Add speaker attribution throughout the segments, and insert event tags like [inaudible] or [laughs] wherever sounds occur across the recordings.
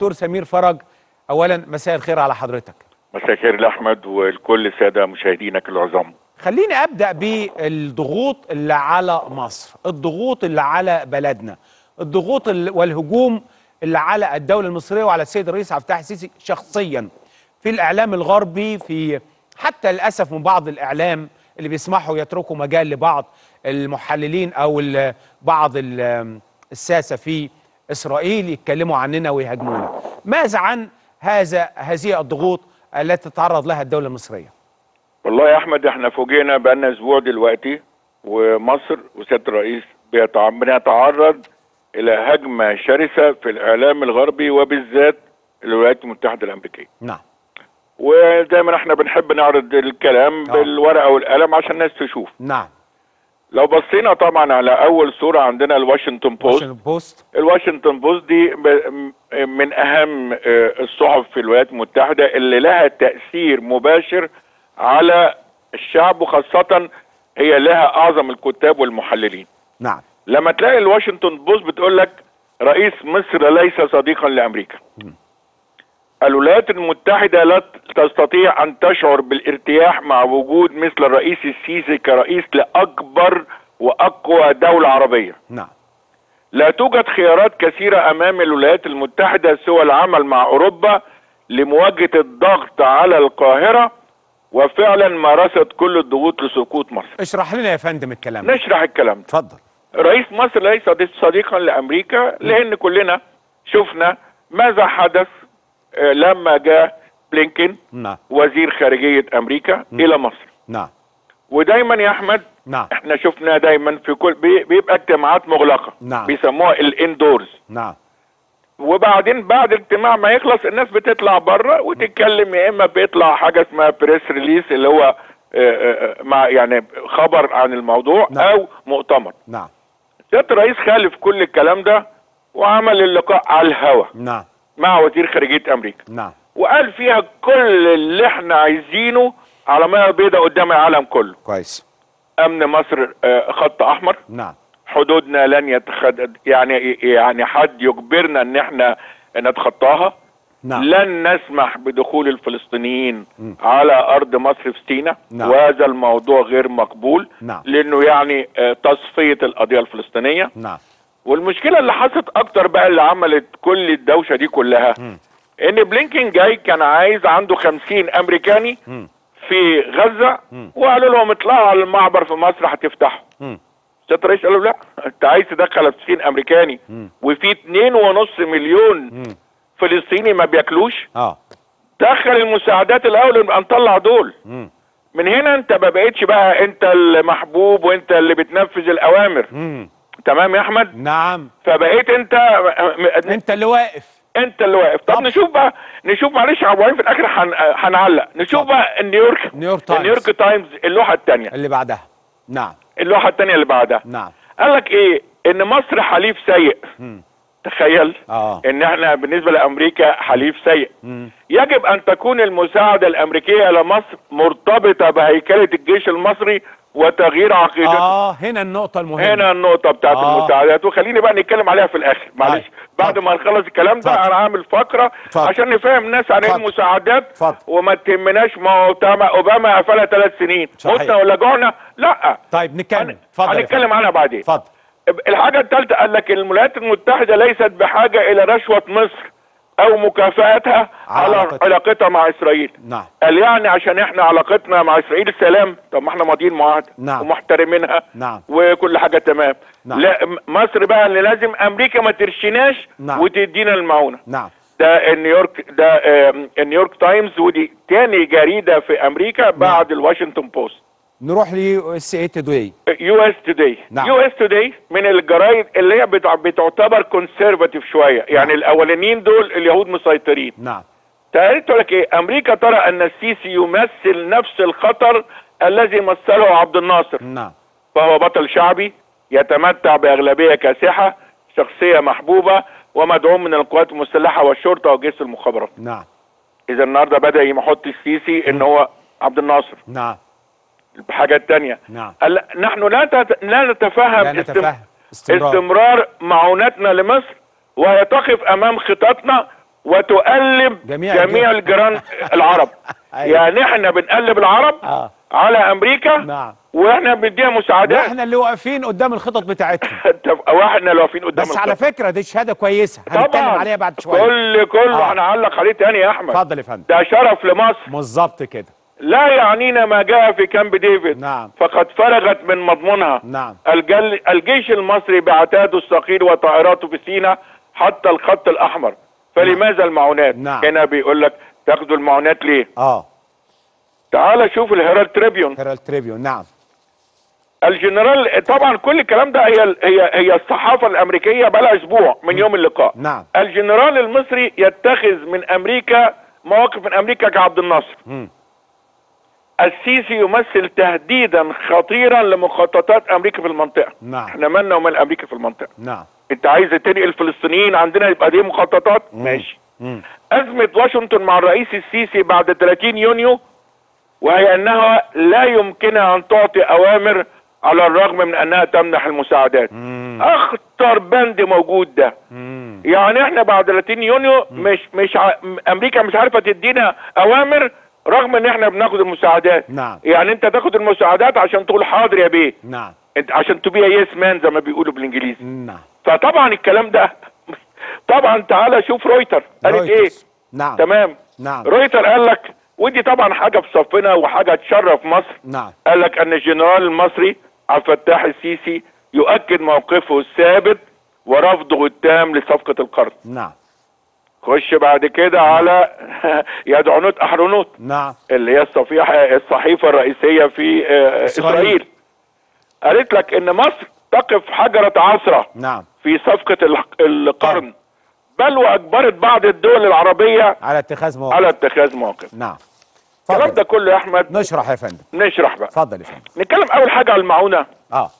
Speaker 1: دكتور سمير فرج اولا مساء الخير على حضرتك.
Speaker 2: مساء الخير لاحمد ولكل السادة مشاهدينك العظام.
Speaker 1: خليني أبدأ بالضغوط اللي على مصر الضغوط اللي على بلدنا الضغوط ال- والهجوم اللي على الدولة المصرية وعلى السيد الرئيس عبد الفتاح السيسي شخصيا في الإعلام الغربي في حتى للأسف من بعض الإعلام اللي بيسمحوا يتركوا مجال لبعض المحللين أو بعض ال- الساسة في اسرائيل يتكلموا عننا ويهاجمونا. ماذا عن هذا هذه الضغوط التي تتعرض لها الدولة المصرية؟
Speaker 2: والله يا أحمد إحنا فوجئنا بقالنا أسبوع دلوقتي ومصر وسياده الرئيس بنتعرض إلى هجمة شرسة في الإعلام الغربي وبالذات الولايات المتحدة الأمريكية.
Speaker 1: نعم.
Speaker 2: ودايما إحنا بنحب نعرض الكلام
Speaker 1: آه.
Speaker 2: بالورقة والقلم عشان الناس تشوف.
Speaker 1: نعم.
Speaker 2: لو بصينا طبعا على أول صوره عندنا الواشنطن بوست
Speaker 1: بوست
Speaker 2: الواشنطن بوست دي م- من أهم آه، الصحف في الولايات المتحدة اللي لها تأثير مباشر على الشعب وخاصة هي لها أعظم الكتاب والمحللين.
Speaker 1: نعم.
Speaker 2: لما تلاقي الواشنطن بوست بتقول لك رئيس مصر ليس صديقا لأمريكا. الولايات المتحدة لا تستطيع أن تشعر بالارتياح مع وجود مثل الرئيس السيسي كرئيس لأكبر وأقوى دولة عربية.
Speaker 1: نعم.
Speaker 2: لا توجد خيارات كثيرة أمام الولايات المتحدة سوى العمل مع أوروبا لمواجهة الضغط على القاهرة وفعلا مارست كل الضغوط لسقوط مصر.
Speaker 1: اشرح لنا يا فندم الكلام.
Speaker 2: نشرح الكلام.
Speaker 1: اتفضل
Speaker 2: رئيس مصر ليس صديقا لأمريكا لأن كلنا شفنا ماذا حدث لما جاء بلينكين
Speaker 1: نعم.
Speaker 2: وزير خارجية أمريكا إلى مصر.
Speaker 1: نعم.
Speaker 2: ودايما يا أحمد
Speaker 1: نعم.
Speaker 2: إحنا شفنا دايما في كل بي- بيبقى اجتماعات مغلقة.
Speaker 1: نعم.
Speaker 2: بيسموها ال indoors
Speaker 1: نعم.
Speaker 2: وبعدين بعد الاجتماع ما يخلص الناس بتطلع بره وتتكلم يا إما بيطلع حاجة اسمها press release اللي هو آه، آه، مع يعني خبر عن الموضوع
Speaker 1: نعم.
Speaker 2: أو مؤتمر.
Speaker 1: نعم.
Speaker 2: سياده الرئيس خالف كل الكلام ده وعمل اللقاء على الهوا.
Speaker 1: نعم.
Speaker 2: مع وزير خارجية أمريكا.
Speaker 1: نعم.
Speaker 2: وقال فيها كل اللي إحنا عايزينه على ميه بيضاء قدام العالم كله.
Speaker 1: كويس.
Speaker 2: أمن مصر آه، خط أحمر.
Speaker 1: نعم.
Speaker 2: حدودنا لن يتخد يعني يعني حد يجبرنا إن إحنا نتخطاها.
Speaker 1: نعم.
Speaker 2: لن نسمح بدخول الفلسطينيين على أرض مصر في سيناء
Speaker 1: نعم.
Speaker 2: وهذا الموضوع غير مقبول.
Speaker 1: نعم.
Speaker 2: لأنه يعني آه، تصفية القضية الفلسطينية.
Speaker 1: نعم.
Speaker 2: والمشكلة اللي حصلت أكتر بقى اللي عملت كل الدوشة دي كلها إن بلينكين جاي كان عايز عنده خمسين أمريكاني
Speaker 1: مم.
Speaker 2: في غزة وقالوا لهم اطلعوا على المعبر في مصر هتفتحوا. سياده الرئيس قال له لا أنت عايز تدخل 60 أمريكاني وفي 2.5 مليون. فلسطيني ما بياكلوش
Speaker 1: آه
Speaker 2: دخل المساعدات الأول نبقى نطلع دول. من هنا أنت ما بقتش بقى أنت المحبوب وأنت اللي بتنفذ
Speaker 1: الأوامر.
Speaker 2: تمام يا أحمد؟
Speaker 1: نعم.
Speaker 2: فبقيت أنت
Speaker 1: أنت اللي واقف.
Speaker 2: أنت اللي واقف. طب
Speaker 1: طب.
Speaker 2: نشوف بقى نشوف معلش الوهاب في الآخر هن- هنعلق. نشوف
Speaker 1: طب.
Speaker 2: بقى نيويورك
Speaker 1: نيويورك تايمز.
Speaker 2: نيويورك تايمز اللوحة الثانية
Speaker 1: اللي بعدها. نعم.
Speaker 2: اللوحة الثانية اللي بعدها.
Speaker 1: نعم.
Speaker 2: قال لك إيه؟ إن مصر حليف سيء. تخيل.
Speaker 1: آه.
Speaker 2: إن إحنا بالنسبة لأمريكا حليف سيء.
Speaker 1: مم.
Speaker 2: يجب أن تكون المساعدة الأمريكية لمصر مرتبطة بهيكلة الجيش المصري وتغيير عقيدته
Speaker 1: آه هنا النقطة المهمة
Speaker 2: هنا النقطة بتاعت
Speaker 1: آه.
Speaker 2: المساعدات وخليني بقى نتكلم عليها في الآخر معلش
Speaker 1: طيب.
Speaker 2: بعد. ما نخلص الكلام ده. أنا هعمل فقرة
Speaker 1: اتفضل.
Speaker 2: عشان نفهم الناس عن
Speaker 1: إيه.
Speaker 2: المساعدات
Speaker 1: اتفضل.
Speaker 2: وما تهمناش ما هو أوباما قفلها ثلاث سنين. متنا ولا جوعنا لأ
Speaker 1: طيب نكمل اتفضل.
Speaker 2: هنتكلم عنها بعدين
Speaker 1: اتفضل
Speaker 2: الحاجة الثالثة قال لك الولايات المتحدة ليست بحاجة إلى رشوة مصر أو مكافأتها
Speaker 1: على علاقتها.
Speaker 2: مع إسرائيل
Speaker 1: نعم
Speaker 2: قال يعني عشان إحنا علاقتنا مع إسرائيل سلام طب ما إحنا ماضيين معاهدة
Speaker 1: نعم.
Speaker 2: ومحترمينها
Speaker 1: نعم.
Speaker 2: وكل حاجة تمام
Speaker 1: نعم.
Speaker 2: لا مصر بقى اللي لازم أمريكا ما ترشيناش
Speaker 1: نعم.
Speaker 2: وتدينا المعونة
Speaker 1: نعم
Speaker 2: ده نيويورك ده نيويورك تايمز ودي تاني جريدة في أمريكا بعد الواشنطن بوست
Speaker 1: نروح ل USA
Speaker 2: Today US Today
Speaker 1: نعم.
Speaker 2: US Today من الجرايد اللي هي بتع- بتعتبر conservative شوية. يعني الأولانيين دول اليهود مسيطرين.
Speaker 1: نعم.
Speaker 2: تقول لك إيه؟ أمريكا ترى أن السيسي يمثل نفس الخطر الذي مثله عبد الناصر.
Speaker 1: نعم.
Speaker 2: فهو بطل شعبي يتمتع بأغلبية كاسحة شخصية محبوبة ومدعوم من القوات المسلحة والشرطة وجيش المخابرات.
Speaker 1: نعم.
Speaker 2: إذا النهارده بدأ يحط السيسي إن هو عبد الناصر.
Speaker 1: نعم.
Speaker 2: الحاجة الثانية
Speaker 1: نعم.
Speaker 2: نحن لا تت... لا نتفهم
Speaker 1: لا نتفهم.
Speaker 2: استمرار,
Speaker 1: استمرار.
Speaker 2: استمرار معوناتنا لمصر وهي تقف أمام خططنا وتقلب
Speaker 1: جميع
Speaker 2: جميع, الجيران [laughs] العرب.
Speaker 1: أيوة.
Speaker 2: يعني إحنا بنقلب العرب
Speaker 1: آه.
Speaker 2: على أمريكا
Speaker 1: نعم.
Speaker 2: وإحنا بنديها مساعدات.
Speaker 1: وإحنا اللي واقفين قدام الخطط بتاعتهم. [laughs]
Speaker 2: وإحنا اللي واقفين قدام
Speaker 1: بس على
Speaker 2: الخط.
Speaker 1: فكرة دي شهادة كويسة. هنتكلم عليها بعد شوية.
Speaker 2: كل كله
Speaker 1: آه.
Speaker 2: هنعلق عليه تاني يا أحمد.
Speaker 1: اتفضل يا فندم.
Speaker 2: ده شرف لمصر.
Speaker 1: بالظبط كده.
Speaker 2: لا يعنينا ما جاء في كامب ديفيد.
Speaker 1: نعم.
Speaker 2: فقد فرغت من مضمونها.
Speaker 1: نعم.
Speaker 2: الجل الجيش المصري بعتاده الثقيل وطائراته في سيناء حتى الخط الأحمر. فلماذا المعونات؟
Speaker 1: نعم.
Speaker 2: هنا بيقول لك تاخدوا المعونات ليه؟
Speaker 1: آه.
Speaker 2: تعال شوف الهيرالد تريبيون.
Speaker 1: هيرالد تريبيون نعم.
Speaker 2: الجنرال طبعا كل الكلام ده هي هي هي الصحافة الأمريكية بقى لها أسبوع من يوم اللقاء.
Speaker 1: نعم.
Speaker 2: الجنرال المصري يتخذ من أمريكا مواقف من أمريكا كعبد الناصر.
Speaker 1: مم.
Speaker 2: السيسي يمثل تهديدا خطيرا لمخططات أمريكا في المنطقة.
Speaker 1: نعم.
Speaker 2: إحنا مالنا ومال أمريكا في المنطقة.
Speaker 1: نعم.
Speaker 2: أنت عايز تنقل الفلسطينيين عندنا يبقى دي مخططات؟
Speaker 1: مم.
Speaker 2: ماشي.
Speaker 1: مم.
Speaker 2: أزمة واشنطن مع الرئيس السيسي بعد 30 يونيو وهي أنها لا يمكنها أن تعطي أوامر على الرغم من أنها تمنح المساعدات.
Speaker 1: مم.
Speaker 2: أخطر بند موجود ده.
Speaker 1: مم.
Speaker 2: يعني إحنا بعد 30 يونيو مش مش ع... أمريكا مش عارفة تدينا أوامر رغم ان إحنا بناخد المساعدات.
Speaker 1: نعم.
Speaker 2: يعني انت تاخد المساعدات عشان تقول حاضر يا بيه.
Speaker 1: نعم.
Speaker 2: انت عشان تبيع يس مان زي ما بيقولوا بالانجليزي.
Speaker 1: نعم.
Speaker 2: فطبعا الكلام ده [laughs] طبعا تعالى شوف رويتر. قالت
Speaker 1: إيه. نعم.
Speaker 2: تمام.
Speaker 1: نعم.
Speaker 2: رويتر قال لك ودي طبعا حاجة في صفنا وحاجة تشرف مصر.
Speaker 1: نعم.
Speaker 2: قال لك أن الجنرال المصري عبد الفتاح السيسي يؤكد موقفه الثابت ورفضه التام لصفقة القرن.
Speaker 1: نعم.
Speaker 2: خش بعد كده على [laughs] يديعوت احرونوت
Speaker 1: نعم.
Speaker 2: اللي هي الصفيحة الصحيفة الرئيسية في آه،
Speaker 1: إسرائيل.
Speaker 2: إسرائيل. قالت لك إن مصر تقف حجرة عثره
Speaker 1: نعم.
Speaker 2: في صفقة ال- القرن. بل وأجبرت بعض الدول العربية
Speaker 1: على اتخاذ مواقف.
Speaker 2: على اتخاذ موقف
Speaker 1: نعم.
Speaker 2: الكلام ده كله يا أحمد.
Speaker 1: نشرح يا فندم.
Speaker 2: نشرح بقى.
Speaker 1: اتفضل يا فندم.
Speaker 2: نتكلم أول حاجة على المعونة
Speaker 1: آه.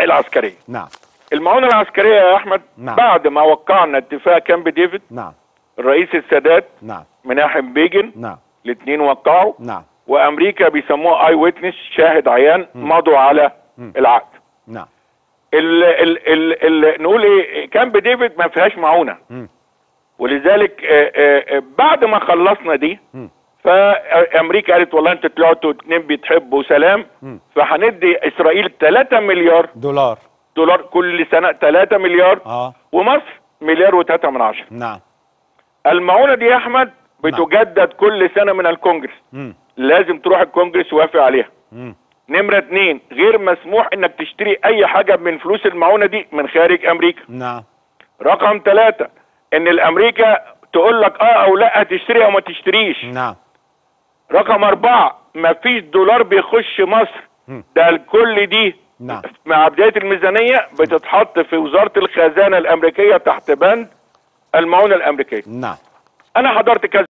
Speaker 2: العسكرية.
Speaker 1: نعم.
Speaker 2: المعونة العسكرية يا أحمد
Speaker 1: نعم.
Speaker 2: بعد ما وقعنا اتفاق كامب ديفيد
Speaker 1: نعم.
Speaker 2: الرئيس السادات
Speaker 1: نعم.
Speaker 2: مناحم بيجن
Speaker 1: نعم.
Speaker 2: الاثنين وقعوا.
Speaker 1: نعم.
Speaker 2: وأمريكا بيسموه eye witness شاهد عيان مضوا على
Speaker 1: مم.
Speaker 2: العقد.
Speaker 1: نعم.
Speaker 2: ال ال ال ال نقول إيه كامب ديفيد ما فيهاش
Speaker 1: معونة.
Speaker 2: ولذلك آه، آه، آه، بعد ما خلصنا دي. فأمريكا قالت والله أنتوا طلعتوا اتنين بتحبوا سلام. فهندي إسرائيل 3 مليار
Speaker 1: دولار.
Speaker 2: دولار كل سنة 3 مليار.
Speaker 1: آه.
Speaker 2: ومصر مليار و3 من عشرة.
Speaker 1: نعم.
Speaker 2: المعونة دي يا أحمد بتجدد كل سنة من الكونجرس. لازم تروح الكونجرس يوافق عليها. نمرة اتنين غير مسموح إنك تشتري أي حاجة من فلوس المعونة دي من خارج أمريكا.
Speaker 1: نعم.
Speaker 2: رقم ثلاثة إن الأمريكا تقول لك آه أو لأ تشتري أو ما تشتريش.
Speaker 1: نعم.
Speaker 2: رقم أربعة مفيش دولار بيخش مصر. ده الكل دي
Speaker 1: نعم.
Speaker 2: مع بداية الميزانية بتتحط في وزارة الخزانة الأمريكية تحت بند. المعونة الأمريكية.
Speaker 1: نعم.
Speaker 2: أنا حضرت كذا